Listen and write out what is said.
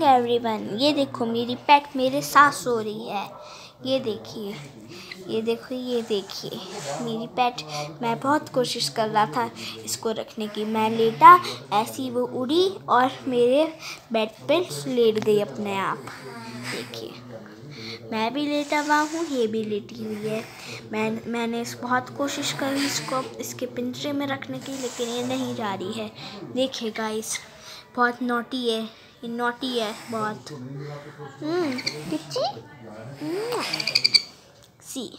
Morning everyone ये देखो, मेरी पेट मेरे साथ सो रही है। ये देखिए, ये देखो, ये देखिए। मेरी पेट मैं बहुत कोशिश कर रहा था इसको रखने की। मैं लेटा, ऐसी वो उड़ी और मेरे बेड पे लेट गई अपने आप। देखिए, मैं भी लेटा हुआ हूँ, ये भी लेटी हुई है। मैं, मैंने इस, बहुत कोशिश करी इसको इसके पिंजरे में रखने की, लेकिन ये नहीं जा रही है। देखिए गाइस बहुत नोटी है। नोटी है बहुत। हम्म, हम्म। सी।